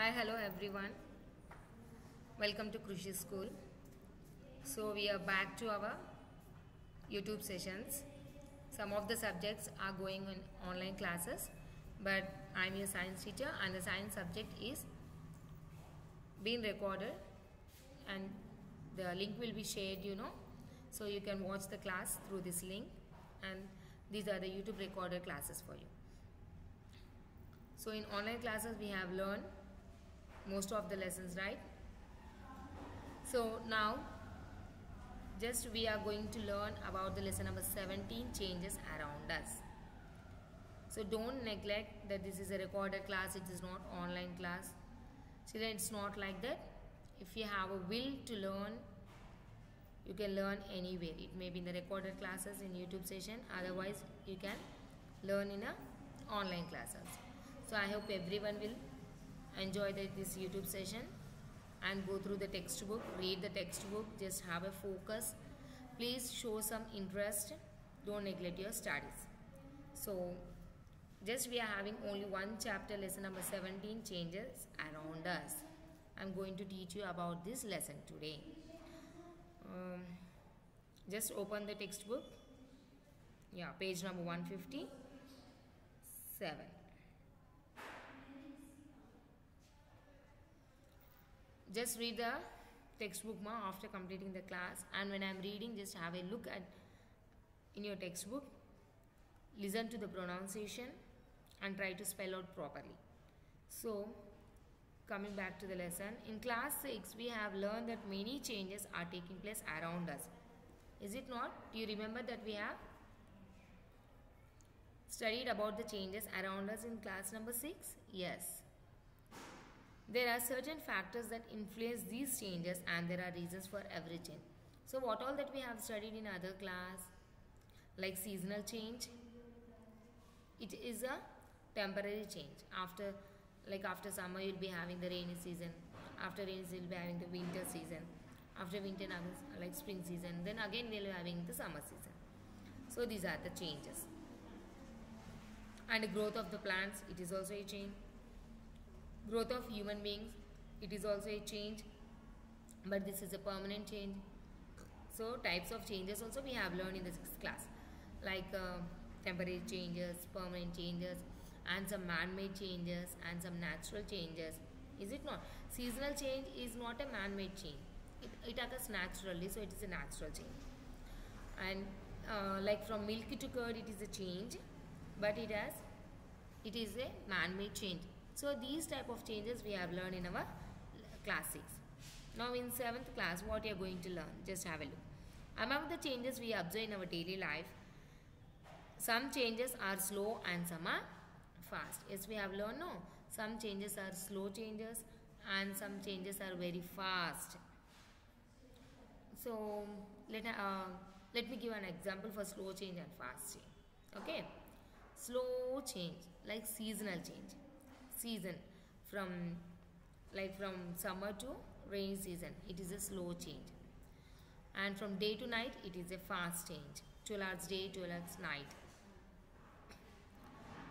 Hi, hello everyone. Welcome to Krushi School. So we are back to our YouTube sessions. Some of the subjects are going on online classes, but I'm your science teacher and the science subject is being recorded and the link will be shared, you know. So you can watch the class through this link and these are the YouTube recorded classes for you. So in online classes we have learned most of the lessons right. So now just we are going to learn about the lesson number 17 changes around us. So don't neglect that this is a recorded class it is not online class. Children it's not like that. If you have a will to learn you can learn anywhere. It may be in the recorded classes in YouTube session otherwise you can learn in a online classes. So I hope everyone will enjoy the, this YouTube session and go through the textbook, read the textbook, just have a focus. Please show some interest, don't neglect your studies. So, just we are having only one chapter, lesson number 17, changes around us. I am going to teach you about this lesson today. Um, just open the textbook. Yeah, page number 157. Just read the textbook ma after completing the class. And when I'm reading just have a look at in your textbook listen to the pronunciation and try to spell out properly. So coming back to the lesson in class 6 we have learned that many changes are taking place around us. Is it not? Do you remember that we have studied about the changes around us in class number 6 yes there are certain factors that influence these changes and there are reasons for every change. So what all that we have studied in other class like seasonal change it is a temporary change. After like after summer you'll be having the rainy season. After rainy season you'll be having the winter season. After winter like spring season. Then again we'll be having the summer season. So these are the changes. And the growth of the plants it is also a change growth of human beings it is also a change but this is a permanent change. So types of changes also we have learned in the sixth class like uh, temporary changes permanent changes and some man-made changes and some natural changes. Is it not? Seasonal change is not a man-made change. It, it occurs naturally so it is a natural change. And uh, like from milk to curd it is a change but it has it is a man-made change so these type of changes we have learned in our class 6. Now in 7th class what you are going to learn? Just have a look. Among the changes we observe in our daily life, some changes are slow and some are fast. Yes, we have learned no. Some changes are slow changes and some changes are very fast. So let, uh, let me give an example for slow change and fast change. Okay. Slow change like seasonal change season from like from summer to rainy season it is a slow change. And from day to night it is a fast change. 12 hours day 12 hours night.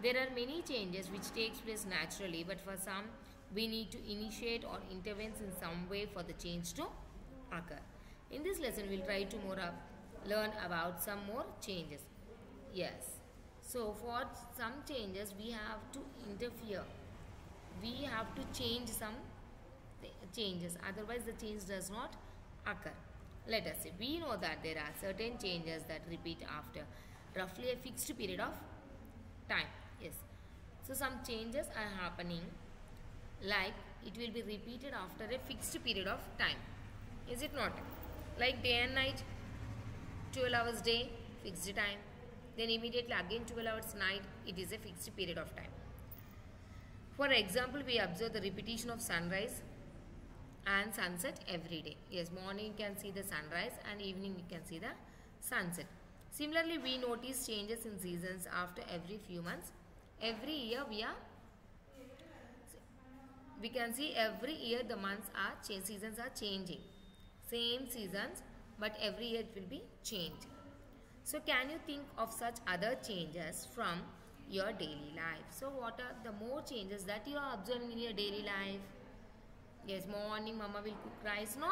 There are many changes which takes place naturally but for some we need to initiate or intervene in some way for the change to occur. In this lesson we'll try to more up, learn about some more changes. Yes. So for some changes we have to interfere we have to change some changes otherwise the change does not occur. Let us say we know that there are certain changes that repeat after roughly a fixed period of time yes. So some changes are happening like it will be repeated after a fixed period of time is it not? Like day and night 12 hours day fixed time then immediately again 12 hours night it is a fixed period of time for example, we observe the repetition of sunrise and sunset every day. Yes, morning you can see the sunrise and evening you can see the sunset. Similarly, we notice changes in seasons after every few months. Every year we are we can see every year the months are changing seasons are changing. Same seasons but every year it will be changed. So can you think of such other changes from your daily life. So what are the more changes that you are observing in your daily life? Yes, morning mama will cook rice, no?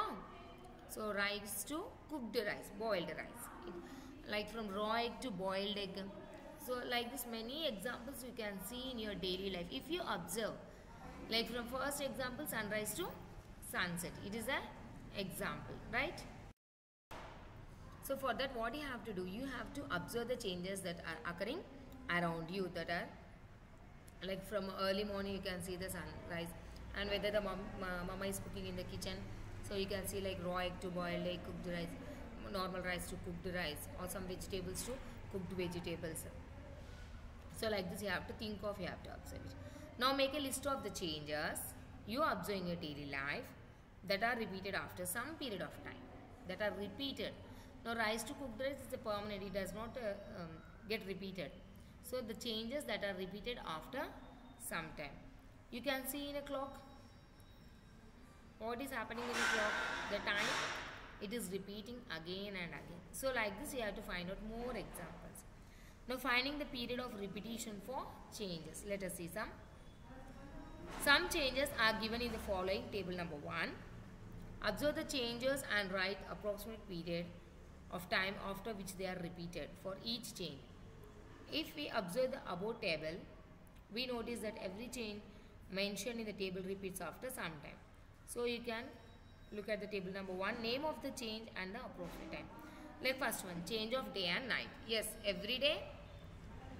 So rice to cooked rice, boiled rice. Like from raw egg to boiled egg. So like this many examples you can see in your daily life. If you observe, like from first example sunrise to sunset. It is an example, right? So for that what you have to do, you have to observe the changes that are occurring around you that are like from early morning you can see the sunrise and whether the mom, ma- mama is cooking in the kitchen. So you can see like raw egg to boiled egg cooked rice normal rice to cooked rice or some vegetables to cooked vegetables. So like this you have to think of you have to observe it. Now make a list of the changes you observe in your daily life that are repeated after some period of time that are repeated. Now rice to cooked rice is a permanent it does not uh, um, get repeated so the changes that are repeated after some time. You can see in a clock. What is happening in the clock? The time. It is repeating again and again. So like this you have to find out more examples. Now finding the period of repetition for changes. Let us see some. Some changes are given in the following table number 1 observe the changes and write approximate period of time after which they are repeated for each change if we observe the above table we notice that every change mentioned in the table repeats after some time. So you can look at the table number one name of the change and the appropriate time. Like first one change of day and night. Yes every day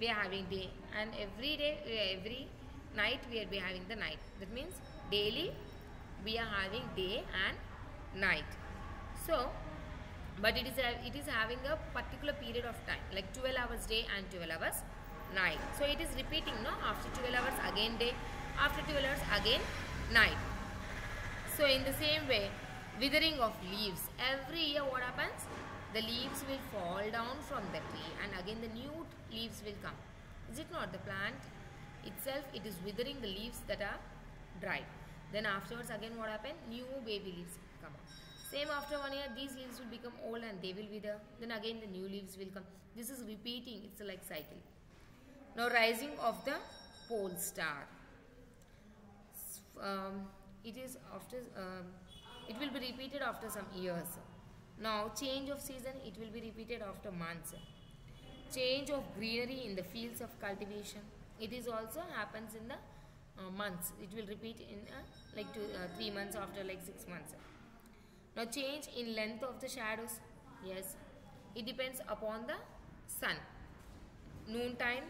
we are having day and every day every night we are having the night. That means daily we are having day and night. So but it is it is having a particular period of time like 12 hours day and 12 hours night. So it is repeating no? After 12 hours again day after 12 hours again night. So in the same way withering of leaves. Every year what happens? The leaves will fall down from the tree and again the new leaves will come. Is it not the plant itself? It is withering the leaves that are dried then afterwards again what happen? New baby leaves come out same after one year these leaves will become old and they will wither then again the new leaves will come. This is repeating it's like cycle. Now rising of the pole star. Um, it is after um, it will be repeated after some years. Now change of season it will be repeated after months. Change of greenery in the fields of cultivation it is also happens in the uh, months. It will repeat in uh, like two, uh, three months after like six months now change in length of the shadows. Yes. It depends upon the sun. Noon time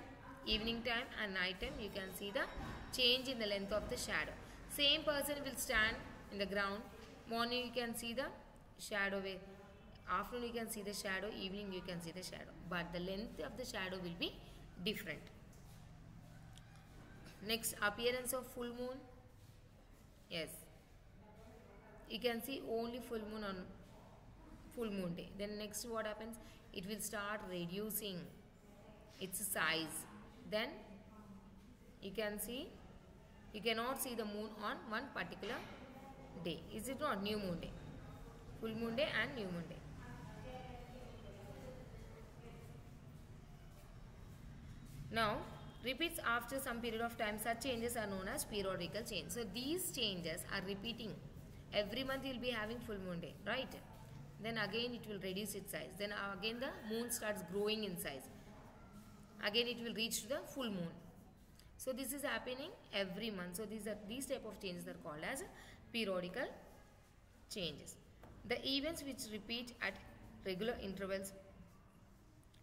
evening time and night time you can see the change in the length of the shadow. Same person will stand in the ground. Morning you can see the shadow way. Afternoon you can see the shadow. Evening you can see the shadow. But the length of the shadow will be different. Next appearance of full moon. Yes you can see only full moon on full moon day. Then next what happens? It will start reducing its size. Then you can see you cannot see the moon on one particular day. Is it not? New moon day. Full moon day and new moon day. Now repeats after some period of time such changes are known as periodical change. So these changes are repeating every month you will be having full moon day right? Then again it will reduce its size. Then again the moon starts growing in size. Again it will reach to the full moon. So this is happening every month. So these are these type of changes are called as periodical changes. The events which repeat at regular intervals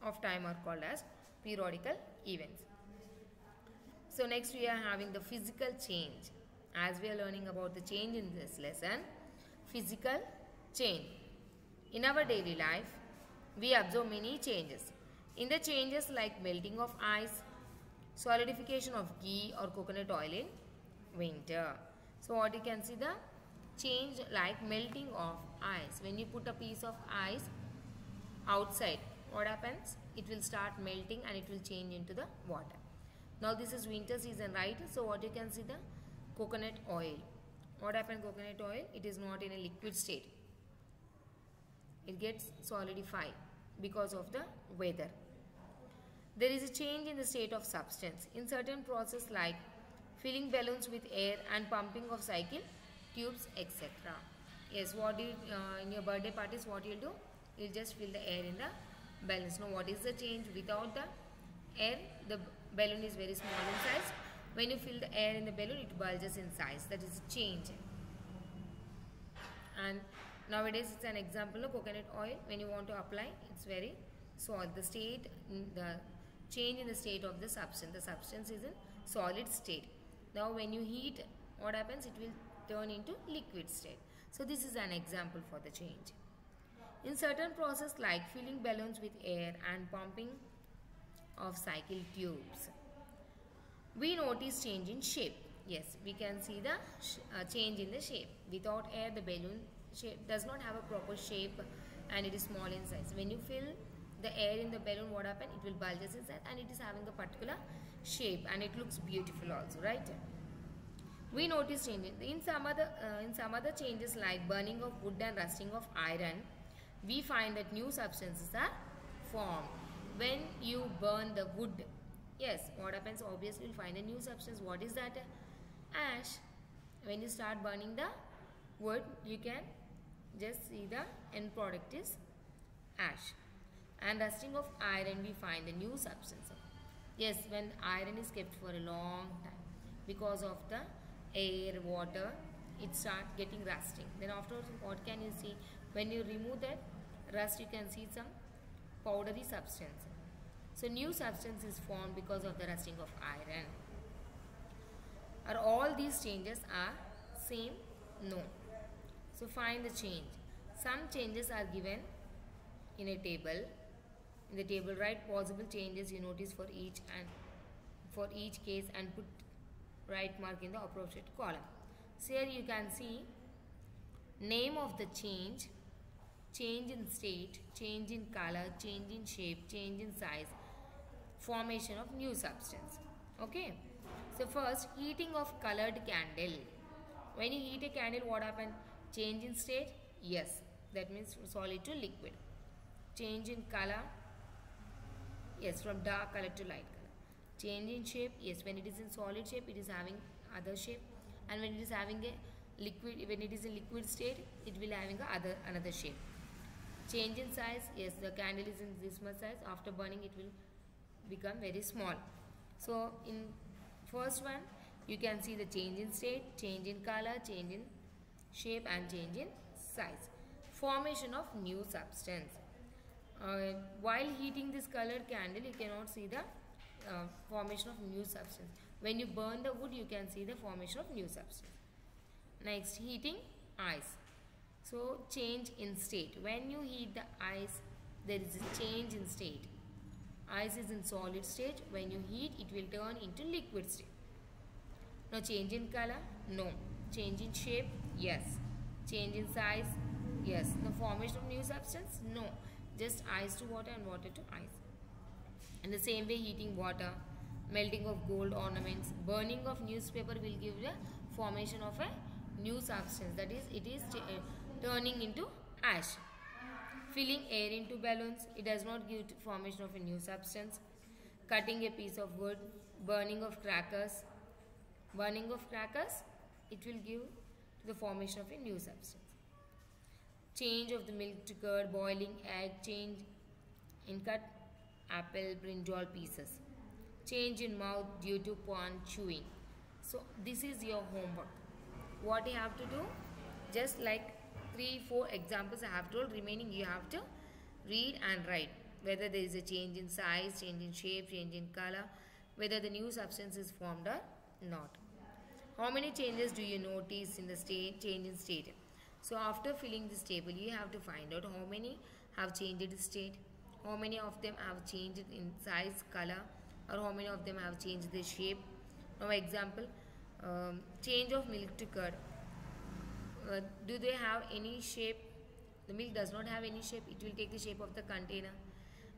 of time are called as periodical events. So next we are having the physical change as we are learning about the change in this lesson physical change. In our daily life we observe many changes. In the changes like melting of ice solidification of ghee or coconut oil in winter. So what you can see the change like melting of ice. When you put a piece of ice outside what happens? It will start melting and it will change into the water. Now this is winter season right? So what you can see the coconut oil. What happened coconut oil? It is not in a liquid state. It gets solidified because of the weather. There is a change in the state of substance. In certain process like filling balloons with air and pumping of cycle tubes etc yes what you, uh, in your birthday parties what you'll do? You'll just fill the air in the balloons. Now what is the change? Without the air the balloon is very small in size when you fill the air in the balloon it bulges in size. That is a change and nowadays it's an example of coconut oil when you want to apply it's very solid the state mm, the change in the state of the substance. The substance is in solid state. Now when you heat what happens? It will turn into liquid state. So this is an example for the change. In certain process like filling balloons with air and pumping of cycle tubes we notice change in shape. Yes we can see the uh, change in the shape. Without air the balloon shape does not have a proper shape and it is small in size. When you fill the air in the balloon what happen? It will bulge inside and it is having a particular shape and it looks beautiful also right? We notice changes in some other uh, in some other changes like burning of wood and rusting of iron we find that new substances are formed. When you burn the wood yes what happens obviously you'll find a new substance. What is that? Ash. When you start burning the wood you can just see the end product is ash. And rusting of iron we find the new substance. Yes when iron is kept for a long time because of the air water it start getting rusting. Then afterwards what can you see? When you remove that rust you can see some powdery substance so new substance is formed because of the rusting of iron. Are all these changes are same? No. So find the change. Some changes are given in a table. In the table write possible changes you notice for each and for each case and put right mark in the appropriate column. So here you can see name of the change change in state change in color change in shape change in size formation of new substance. Okay? So first heating of colored candle. When you heat a candle what happen? Change in state? Yes. That means solid to liquid. Change in color? Yes from dark color to light color. Change in shape? Yes. When it is in solid shape it is having other shape. And when it is having a liquid when it is in liquid state it will having a other another shape. Change in size? Yes. The candle is in this much size. After burning it will become very small. So in first one you can see the change in state change in color change in shape and change in size. Formation of new substance. Uh, while heating this colored candle you cannot see the uh, formation of new substance. When you burn the wood you can see the formation of new substance. Next heating ice. So change in state. When you heat the ice there is a change in state ice is in solid state. When you heat it will turn into liquid state. Now change in color? No. Change in shape? Yes. Change in size? Yes. The formation of new substance? No. Just ice to water and water to ice. In the same way heating water melting of gold ornaments burning of newspaper will give the formation of a new substance. That is it is uh, turning into ash filling air into balloons it does not give formation of a new substance cutting a piece of wood burning of crackers burning of crackers it will give the formation of a new substance change of the milk to curd, boiling egg, change in cut apple, brinjal pieces, change in mouth due to pan chewing. So this is your homework. What you have to do, just like three, four examples I have told, remaining you have to read and write whether there is a change in size, change in shape, change in color, whether the new substance is formed or not. How many changes do you notice in the state, change in state? So after filling this table, you have to find out how many have changed the state, how many of them have changed in size, color, or how many of them have changed the shape. Now example, um, change of milk to curd. Uh, do they have any shape? The milk does not have any shape. It will take the shape of the container.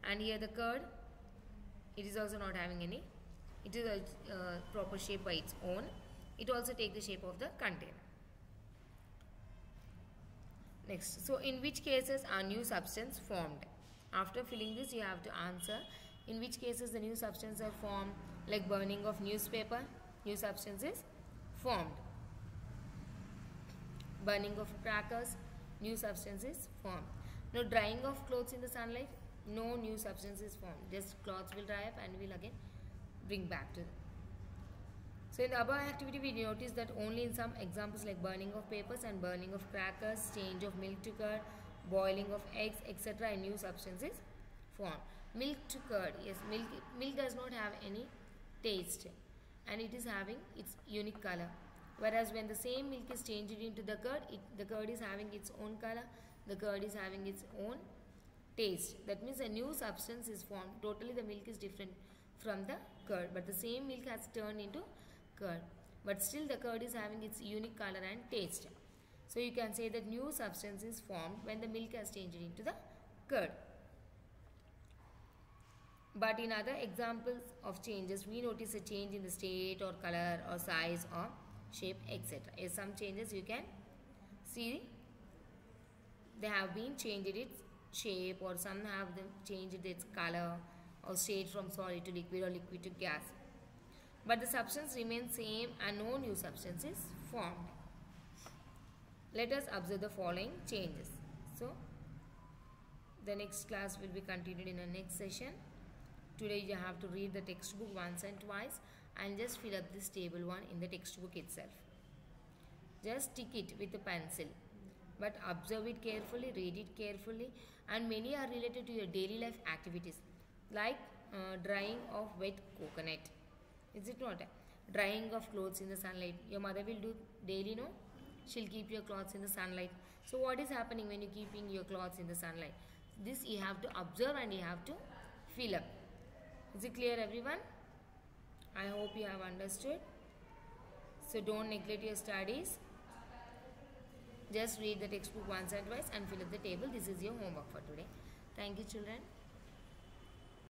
And here the curd, it is also not having any. It is a uh, proper shape by its own. It also take the shape of the container. Next, so in which cases are new substance formed? After filling this, you have to answer in which cases the new substance are formed like burning of newspaper, new substances formed. Burning of crackers new substance is formed. Now drying of clothes in the sunlight no new substance is formed. Just cloths will dry up and will again bring back to them. so in the above activity we notice that only in some examples like burning of papers and burning of crackers change of milk to curd boiling of eggs etc new substance is formed milk to curd yes milk milk does not have any taste and it is having its unique color whereas when the same milk is changed into the curd it, the curd is having its own color the curd is having its own taste. That means a new substance is formed. Totally the milk is different from the curd but the same milk has turned into curd. But still the curd is having its unique color and taste. So you can say that new substance is formed when the milk has changed into the curd. But in other examples of changes, we notice a change in the state or color or size or shape etc. Some changes you can see they have been changed its shape or some have changed its color or state from solid to liquid or liquid to gas. But the substance remains same and no new substance is formed. Let us observe the following changes. So, the next class will be continued in the next session. Today you have to read the textbook once and twice and just fill up this table 1 in the textbook itself. Just tick it with a pencil but observe it carefully, read it carefully and many are related to your daily life activities like uh, drying of wet coconut. Is it not? Drying of clothes in the sunlight. Your mother will do daily, no? She'll keep your clothes in the sunlight. So what is happening when you're keeping your clothes in the sunlight? This you have to observe and you have to fill up. Is it clear everyone? I hope you have understood. So don't neglect your studies. Just read the textbook once and twice and fill up the table. This is your homework for today. Thank you children.